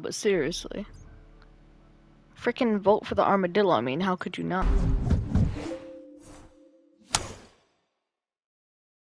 but seriously. Freaking vote for the armadillo, I mean, how could you not?